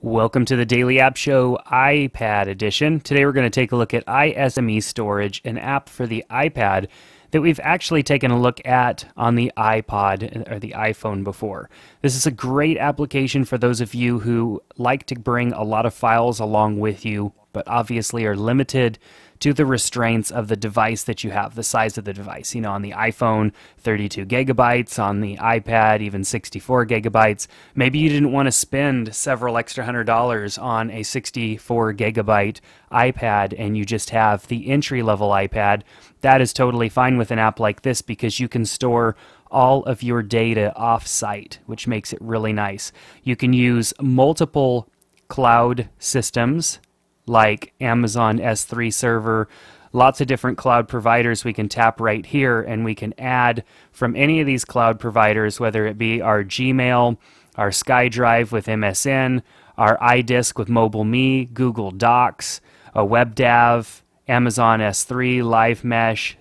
Welcome to the Daily App Show iPad edition. Today we're going to take a look at iSME Storage, an app for the iPad that we've actually taken a look at on the iPod uh, or the iPhone before. This is a great application for those of you who like to bring a lot of files along with you, but obviously are limited to the restraints of the device that you have, the size of the device. You know, on the iPhone, 32 gigabytes, on the iPad, even 64 gigabytes. Maybe you didn't want to spend several extra hundred dollars on a 64 gigabyte iPad and you just have the entry level iPad. That is totally fine with an app like this because you can store all of your data off site, which makes it really nice. You can use multiple cloud systems like Amazon S3 server, lots of different cloud providers we can tap right here and we can add from any of these cloud providers, whether it be our Gmail, our SkyDrive with MSN, our iDisk with MobileMe, Google Docs, a WebDAV, Amazon S3, Live Mesh,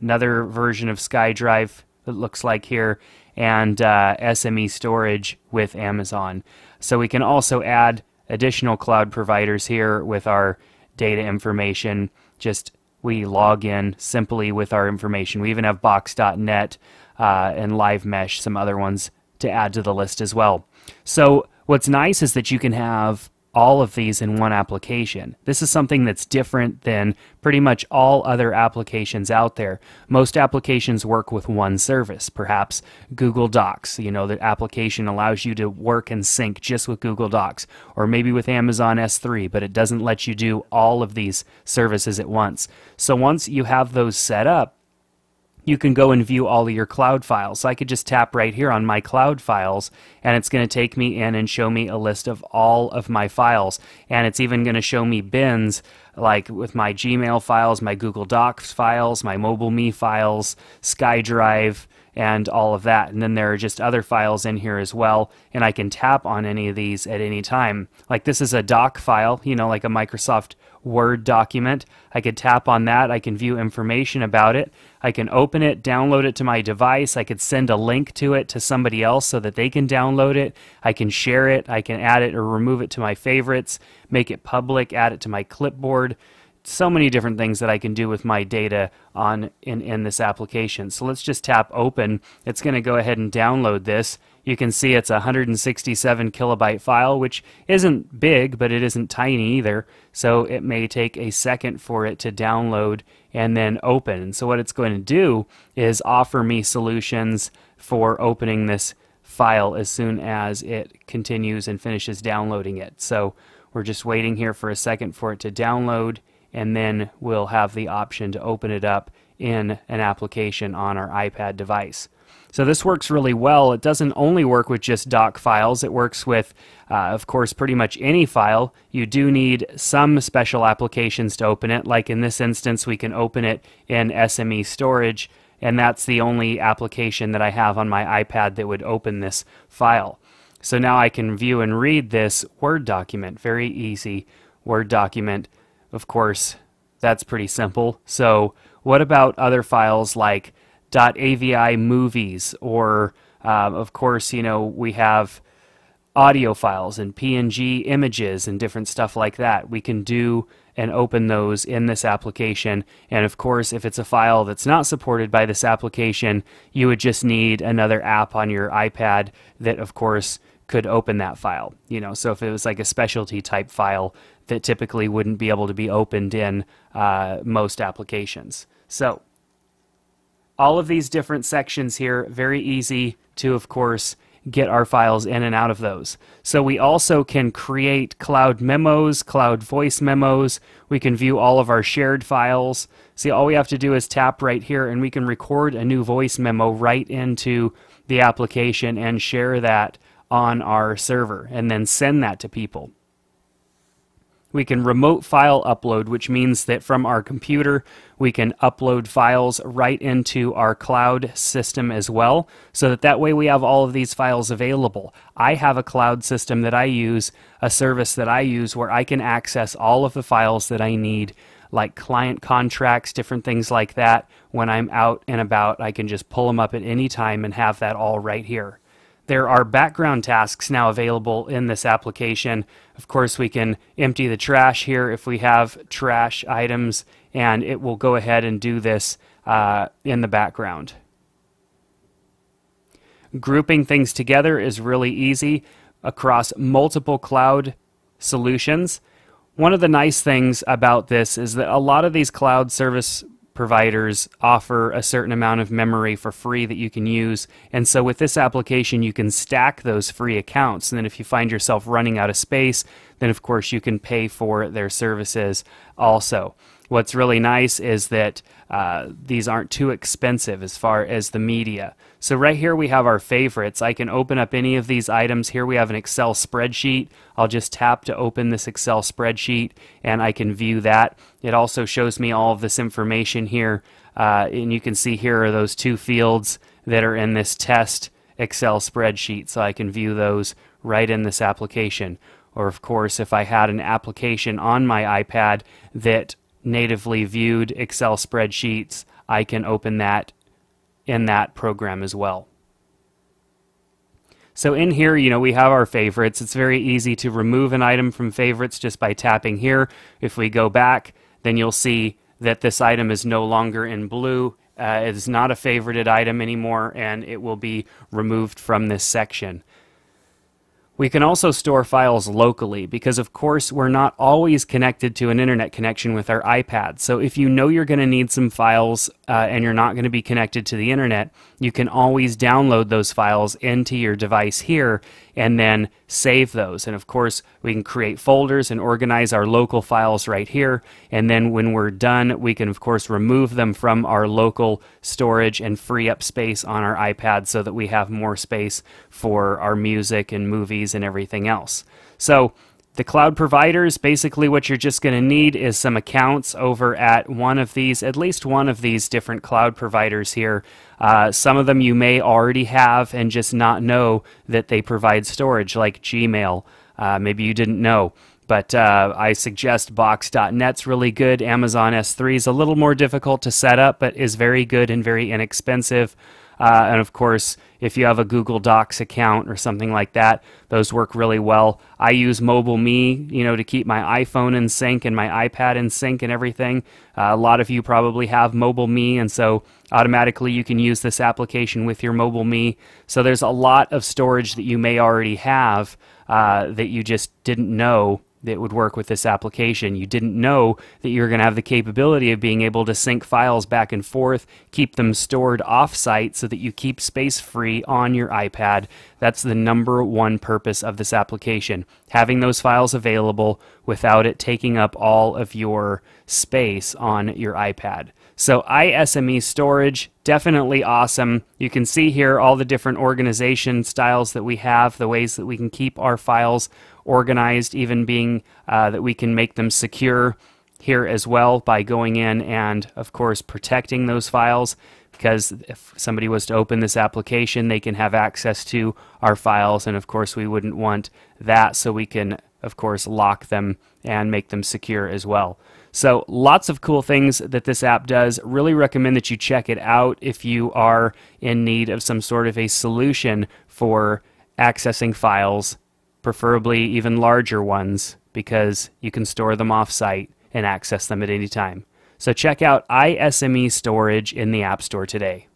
another version of SkyDrive it looks like here, and uh, SME storage with Amazon. So we can also add additional cloud providers here with our data information. Just we log in simply with our information. We even have Box.net uh, and Live Mesh, some other ones to add to the list as well. So what's nice is that you can have all of these in one application. This is something that's different than pretty much all other applications out there. Most applications work with one service, perhaps Google Docs. You know, the application allows you to work and sync just with Google Docs, or maybe with Amazon S3, but it doesn't let you do all of these services at once. So once you have those set up, you can go and view all of your cloud files. So I could just tap right here on my cloud files and it's going to take me in and show me a list of all of my files. And it's even going to show me bins like with my Gmail files, my Google Docs files, my MobileMe files, SkyDrive, and all of that. And then there are just other files in here as well, and I can tap on any of these at any time. Like this is a doc file, you know, like a Microsoft Word document. I could tap on that. I can view information about it. I can open it, download it to my device. I could send a link to it to somebody else so that they can download it. I can share it. I can add it or remove it to my favorites, make it public, add it to my clipboard so many different things that I can do with my data on in, in this application. So let's just tap open. It's going to go ahead and download this. You can see it's a 167 kilobyte file, which isn't big, but it isn't tiny either. So it may take a second for it to download and then open. So what it's going to do is offer me solutions for opening this file as soon as it continues and finishes downloading it. So we're just waiting here for a second for it to download and then we'll have the option to open it up in an application on our iPad device. So this works really well. It doesn't only work with just doc files, it works with, uh, of course, pretty much any file. You do need some special applications to open it. Like in this instance, we can open it in SME storage, and that's the only application that I have on my iPad that would open this file. So now I can view and read this Word document. Very easy Word document of course, that's pretty simple. So what about other files like .avi movies or uh, of course, you know, we have audio files and PNG images and different stuff like that. We can do and open those in this application. And of course, if it's a file that's not supported by this application, you would just need another app on your iPad that, of course, could open that file. You know, so if it was like a specialty type file that typically wouldn't be able to be opened in uh, most applications. So all of these different sections here, very easy to, of course, get our files in and out of those. So we also can create cloud memos, cloud voice memos. We can view all of our shared files. See, all we have to do is tap right here and we can record a new voice memo right into the application and share that on our server and then send that to people. We can remote file upload, which means that from our computer, we can upload files right into our cloud system as well, so that that way we have all of these files available. I have a cloud system that I use, a service that I use where I can access all of the files that I need, like client contracts, different things like that. When I'm out and about, I can just pull them up at any time and have that all right here. There are background tasks now available in this application. Of course, we can empty the trash here if we have trash items, and it will go ahead and do this uh, in the background. Grouping things together is really easy across multiple cloud solutions. One of the nice things about this is that a lot of these cloud service providers offer a certain amount of memory for free that you can use. And so with this application, you can stack those free accounts. And then if you find yourself running out of space, then of course you can pay for their services also. What's really nice is that uh, these aren't too expensive as far as the media. So right here we have our favorites. I can open up any of these items. Here we have an Excel spreadsheet. I'll just tap to open this Excel spreadsheet and I can view that. It also shows me all of this information here. Uh, and you can see here are those two fields that are in this test Excel spreadsheet. So I can view those right in this application. Or of course, if I had an application on my iPad that natively viewed Excel spreadsheets, I can open that in that program as well. So in here, you know, we have our favorites. It's very easy to remove an item from favorites just by tapping here. If we go back, then you'll see that this item is no longer in blue. Uh, it is not a favorited item anymore, and it will be removed from this section. We can also store files locally because, of course, we're not always connected to an internet connection with our iPad. So, if you know you're going to need some files uh, and you're not going to be connected to the internet, you can always download those files into your device here and then save those. And of course, we can create folders and organize our local files right here. And then when we're done, we can, of course, remove them from our local storage and free up space on our iPad so that we have more space for our music and movies and everything else. So the cloud providers, basically what you're just going to need is some accounts over at one of these, at least one of these different cloud providers here. Uh, some of them you may already have and just not know that they provide storage, like Gmail. Uh, maybe you didn't know. But uh, I suggest Box.net's really good. Amazon S3 is a little more difficult to set up, but is very good and very inexpensive. Uh, and of course, if you have a Google Docs account or something like that, those work really well. I use Mobile Me, you know, to keep my iPhone in sync and my iPad in sync and everything. Uh, a lot of you probably have Mobile Me, and so automatically you can use this application with your Mobile Me. So there's a lot of storage that you may already have uh, that you just didn't know that would work with this application. You didn't know that you were going to have the capability of being able to sync files back and forth, keep them stored off-site so that you keep space free on your iPad. That's the number one purpose of this application. Having those files available without it taking up all of your space on your iPad. So iSME storage, definitely awesome. You can see here all the different organization styles that we have, the ways that we can keep our files organized, even being uh, that we can make them secure here as well by going in and, of course, protecting those files because if somebody was to open this application, they can have access to our files, and of course, we wouldn't want that, so we can, of course, lock them and make them secure as well. So, lots of cool things that this app does. Really recommend that you check it out if you are in need of some sort of a solution for accessing files, preferably even larger ones, because you can store them off site and access them at any time. So, check out iSME Storage in the App Store today.